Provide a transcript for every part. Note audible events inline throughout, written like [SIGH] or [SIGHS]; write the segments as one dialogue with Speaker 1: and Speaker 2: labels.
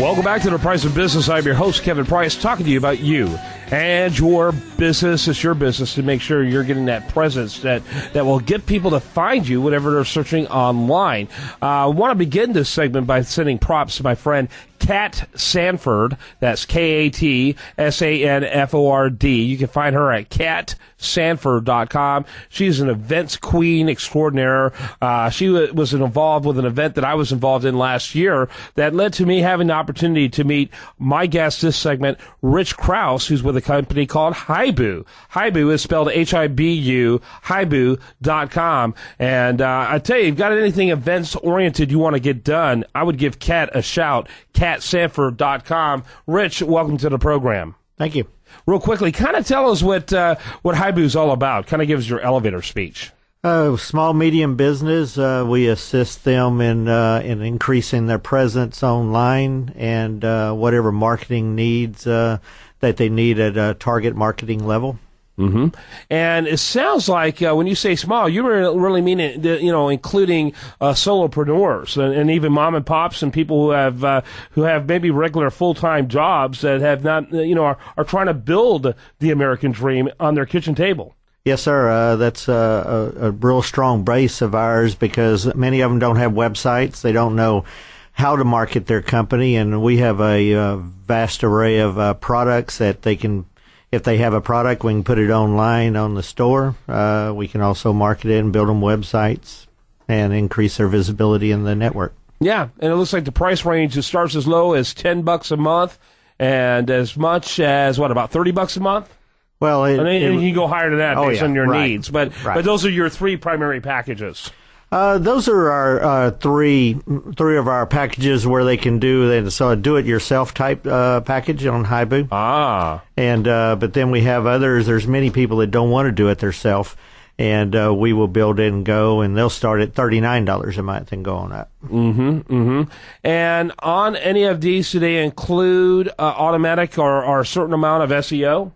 Speaker 1: Welcome back to the Price of Business. I'm your host, Kevin Price, talking to you about you and your business. It's your business to make sure you're getting that presence that, that will get people to find you whenever they're searching online. Uh, I want to begin this segment by sending props to my friend Kat Sanford. That's K A T S A N F O R D. You can find her at katsanford.com. She's an events queen extraordinaire. Uh, she w- was involved with an event that I was involved in last year that led to me having the opportunity to meet my guest this segment, Rich Crouse, who's with a company called Hibu. Hibu is spelled H-I-B-U, hibu.com. And uh, I tell you, if you've got anything events oriented you want to get done, I would give Kat a shout. KatSanford.com. Rich, welcome to the program.
Speaker 2: Thank you.
Speaker 1: Real quickly, kind of tell us what uh, what Hibu's all about. Kind of give us your elevator speech.
Speaker 2: Uh, small medium business, uh, we assist them in uh, in increasing their presence online and uh, whatever marketing needs uh, that they need at a target marketing level.
Speaker 1: Mm-hmm. And it sounds like uh, when you say small, you really mean it, you know, including uh, solopreneurs and, and, even mom and pops and people who have uh, who have maybe regular full time jobs that have not, you know, are, are trying to build the American dream on their kitchen table.
Speaker 2: Yes, sir. Uh, that's a, a, a, real strong base of ours because many of them don't have websites. They don't know how to market their company, and we have a, a uh, vast array of uh, products that they can if they have a product, we can put it online on the store. Uh, we can also market it and build them websites and increase their visibility in the network.
Speaker 1: Yeah, and it looks like the price range it starts as low as ten bucks a month, and as much as what about thirty bucks a month?
Speaker 2: Well, it,
Speaker 1: and,
Speaker 2: it,
Speaker 1: you can go higher than that
Speaker 2: oh,
Speaker 1: based
Speaker 2: yeah,
Speaker 1: on your
Speaker 2: right,
Speaker 1: needs, but
Speaker 2: right.
Speaker 1: but those are your three primary packages.
Speaker 2: Uh, those are our uh, three three of our packages where they can do and so a do-it-yourself type uh, package on Hibu.
Speaker 1: Ah,
Speaker 2: and uh, but then we have others. There's many people that don't want to do it themselves, and uh, we will build it and go, and they'll start at thirty nine dollars a month and go on up.
Speaker 1: Mm-hmm. Mm-hmm. And on any of these, do they include uh, automatic or, or a certain amount of SEO?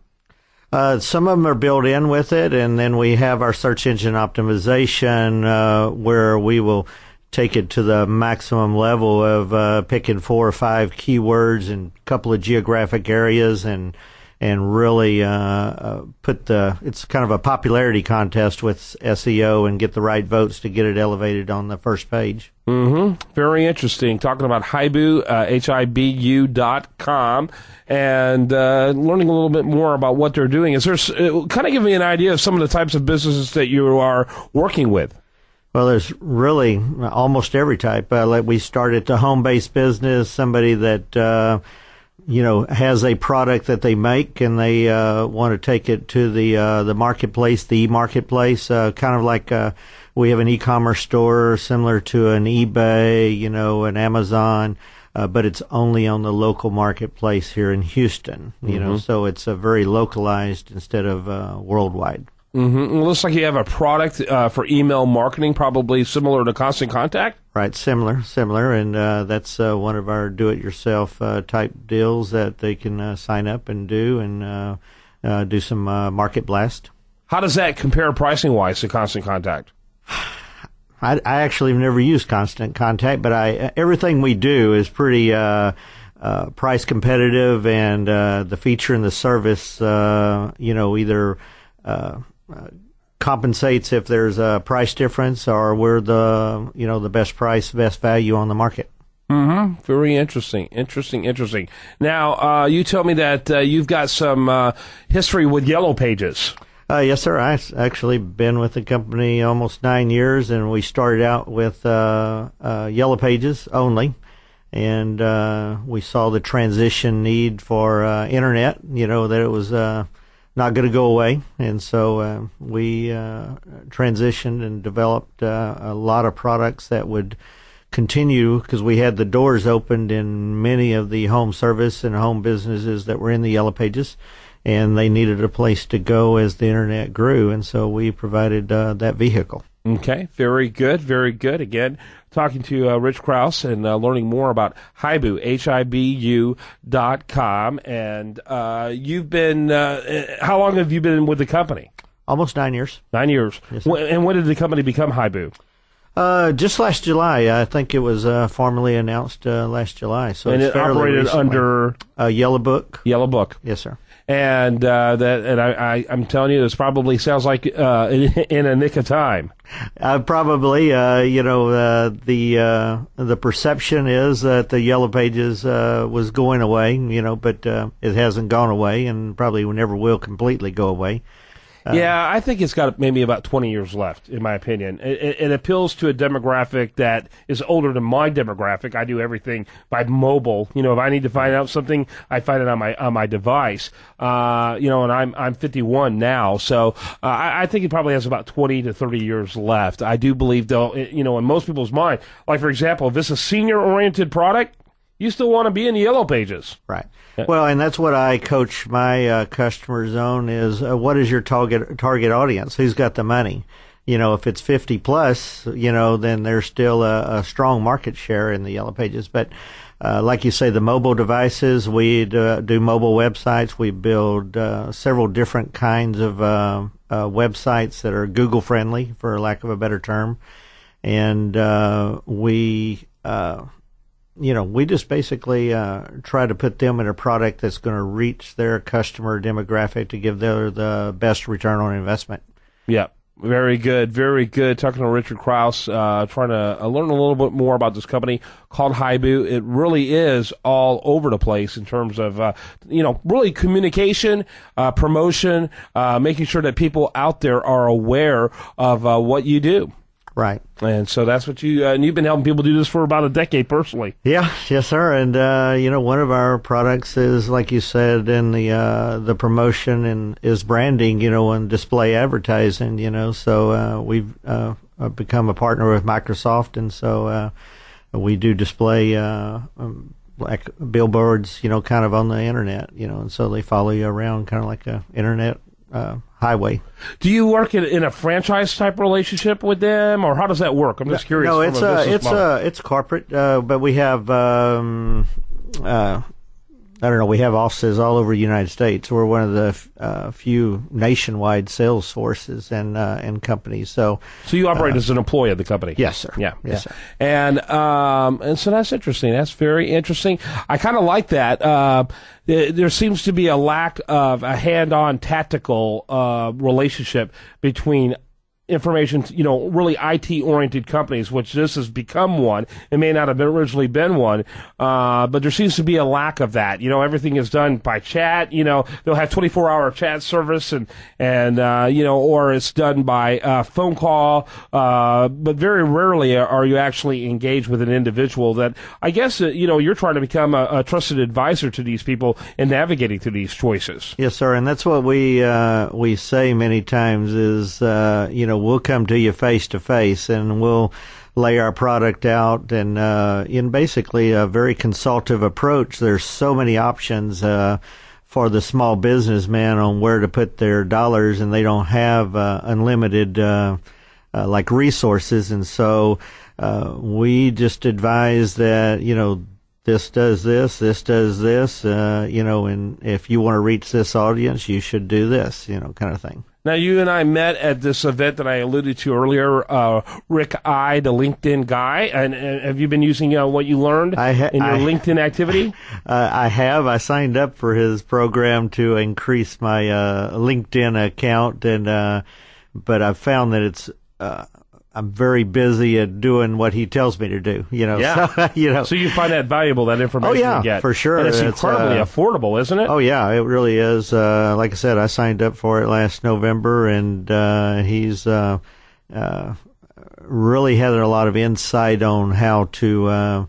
Speaker 2: Uh, some of them are built in with it, and then we have our search engine optimization uh, where we will take it to the maximum level of uh, picking four or five keywords and a couple of geographic areas and and really uh, uh, put the it's kind of a popularity contest with SEO and get the right votes to get it elevated on the first page.
Speaker 1: Mm-hmm. Very interesting. Talking about Hibu, uh, H-I-B-U dot com, and uh, learning a little bit more about what they're doing. Is there uh, kind of give me an idea of some of the types of businesses that you are working with?
Speaker 2: Well, there's really almost every type. Uh, like we started the home-based business, somebody that uh, you know has a product that they make and they uh, want to take it to the uh, the marketplace, the e-marketplace, uh, kind of like uh, we have an e-commerce store similar to an eBay, you know, an Amazon. Uh, but it's only on the local marketplace here in Houston, you mm-hmm. know, so it's a very localized instead of uh, worldwide.
Speaker 1: Mm-hmm. It looks like you have a product uh, for email marketing, probably similar to Constant Contact.
Speaker 2: Right, similar, similar, and uh, that's uh, one of our do-it-yourself uh, type deals that they can uh, sign up and do and uh, uh, do some market blast.
Speaker 1: How does that compare pricing-wise to Constant Contact? [SIGHS]
Speaker 2: I, I actually have never used Constant Contact, but I everything we do is pretty price competitive, and the feature and the service, you know, either compensates if there's a price difference or we're the you know the best price, best value on the market.
Speaker 1: Mm-hmm. Very interesting. Interesting. Interesting. Now, uh, you told me that uh, you've got some uh, history with Yellow Pages.
Speaker 2: Uh, yes, sir. I've actually been with the company almost nine years, and we started out with uh, uh, Yellow Pages only. And we saw the transition need for internet. You know that it was not going to go away. And so uh, we uh, transitioned and developed uh, a lot of products that would continue because we had the doors opened in many of the home service and home businesses that were in the Yellow Pages. And they needed a place to go as the internet grew. And so we provided uh, that vehicle.
Speaker 1: Okay, very good, very good. Again, talking to uh, Rich Crouse and uh, learning more about Hibu, H-I-B-U dot com. And uh, you've been, uh, how long have you been with the company?
Speaker 2: Almost nine years.
Speaker 1: Nine years. Yes, and when did the company become Hibu?
Speaker 2: Uh, just last July, I think it was uh, formally announced uh, last July. So
Speaker 1: and
Speaker 2: it's
Speaker 1: it operated
Speaker 2: recently.
Speaker 1: under
Speaker 2: uh, Yellow Book.
Speaker 1: Yellow Book.
Speaker 2: Yes, sir.
Speaker 1: And uh, that, and I, I, I'm telling you, this probably sounds like uh, [LAUGHS] in, in a nick of time.
Speaker 2: Uh, probably, uh, you know, uh, the uh, the perception is that the Yellow Pages was going away, you know, but it hasn't gone away, and probably never will completely go away.
Speaker 1: Yeah, I think it's got maybe about 20 years left, in my opinion. It, it, it appeals to a demographic that is older than my demographic. I do everything by mobile. You know, if I need to find out something, I find it on my on my device. Uh, you know, and I'm I'm 51 now, so uh, I, I think it probably has about 20 to 30 years left. I do believe, though, it, you know, in most people's mind, like for example, if this is a senior oriented product, you still want to be in the yellow pages.
Speaker 2: Right. Well, and that's what I coach my uh, customers on is uh, what is your target target audience? Who's got the money? You know, if it's 50 plus, you know, then there's still a, a strong market share in the yellow pages. But uh, like you say, the mobile devices, we do, do mobile websites. We build uh, several different kinds of uh, uh, websites that are Google friendly, for lack of a better term. And uh, we uh, you know, we just basically uh, try to put them in a product that's going to reach their customer demographic to give them the best return on investment.
Speaker 1: Yeah. Very good, very good. Talking to Richard Crouse, uh, trying to uh, learn a little bit more about this company called Hibu. It really is all over the place in terms of, uh, you know, really communication, uh, promotion, uh, making sure that people out there are aware of uh, what you do.
Speaker 2: Right.
Speaker 1: And so that's what you, uh, and you've been helping people do this for about a decade personally.
Speaker 2: Yeah, [LAUGHS] yes, sir. And uh, you know, one of our products is, like you said, in the uh, the promotion and is branding. You know, and display advertising. You know, so uh, we've uh, become a partner with Microsoft, and so uh, we do display. Uh, um, like billboards, you know, kind of on the internet, you know, and so they follow you around, kind of like a internet uh, highway.
Speaker 1: Do you work in, in a franchise type relationship with them, or how does that work? I'm just curious.
Speaker 2: No, it's
Speaker 1: a
Speaker 2: a, it's
Speaker 1: model.
Speaker 2: a, it's corporate, uh, but we have, um, uh, I don't know, we have offices all over the United States. We're one of the uh, few nationwide sales forces and uh, and companies. So,
Speaker 1: So you operate as an employee of the company?
Speaker 2: yes, sir.
Speaker 1: Yeah,
Speaker 2: yes, sir.
Speaker 1: And um, and so that's interesting. That's very interesting. I kind of like that. Uh, there, there seems to be a lack of a hand-on tactical uh, relationship between information, you know, really IT oriented companies, which this has become one. It may not have been originally been one, uh, but there seems to be a lack of that. You know, everything is done by chat. You know, they'll have 24 hour chat service and, and, uh, you know, or it's done by uh, phone call. Uh, but very rarely are you actually engaged with an individual that I guess, uh, you know, you're trying to become a, a trusted advisor to these people in navigating through these choices.
Speaker 2: Yes, sir, and that's what we uh, we say many times is you know we'll come to you face to face and we'll lay our product out and uh, in basically a very consultative approach. There's so many options uh, for the small businessman on where to put their dollars, and they don't have uh, unlimited uh, uh, like resources, and so uh, we just advise that you know this does this, this does this, uh, you know, and if you want to reach this audience, you should do this, you know, kind of thing.
Speaker 1: Now, you and I met at this event that I alluded to earlier. Uh, Rick I, the LinkedIn guy, and, and have you been using uh, what you learned
Speaker 2: I ha-
Speaker 1: in your
Speaker 2: I-
Speaker 1: LinkedIn activity? [LAUGHS]
Speaker 2: Uh, I have. I signed up for his program to increase my uh, LinkedIn account, and uh, but I've found that it's uh, I'm very busy at doing what he tells me to do. You know,
Speaker 1: Yeah.
Speaker 2: so, [LAUGHS] you know.
Speaker 1: So you find that valuable, that information
Speaker 2: Oh, yeah,
Speaker 1: you get.
Speaker 2: for sure.
Speaker 1: And it's,
Speaker 2: It's,
Speaker 1: incredibly
Speaker 2: uh,
Speaker 1: affordable, isn't it?
Speaker 2: Oh yeah, it really is. Uh, like I said, I signed up for it last November, and uh, he's uh, uh, really had a lot of insight on how to uh,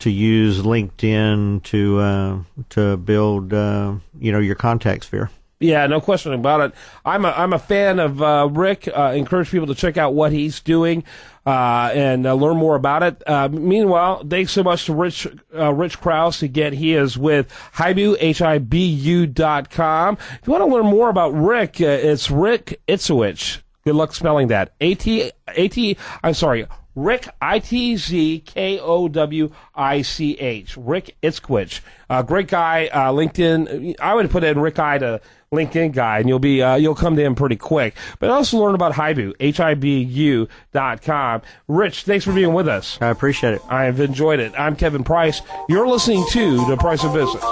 Speaker 2: to use LinkedIn to uh, to build uh, you know your contact sphere.
Speaker 1: Yeah, no question about it. I'm a I'm a fan of uh, Rick. Uh, encourage people to check out what he's doing uh, and uh, learn more about it. Uh, meanwhile, thanks so much to Rich uh, Rich Crouse. Again, he is with Hibu H I B U dot com. If you want to learn more about Rick, it's Rick Itzkowich. Good luck spelling that. A T A T. I'm sorry, Rick, I T Z K O W I C H. Rick Itzkowich. Uh, great guy. Uh, LinkedIn. I would put in Rick I to LinkedIn guy, and you'll be uh, you'll come to him pretty quick. But also learn about Hibu, H I B U dot com. Rich, thanks for being with us.
Speaker 2: I appreciate it.
Speaker 1: I've enjoyed it. I'm Kevin Price. You're listening to The Price of Business.